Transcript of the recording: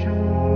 you.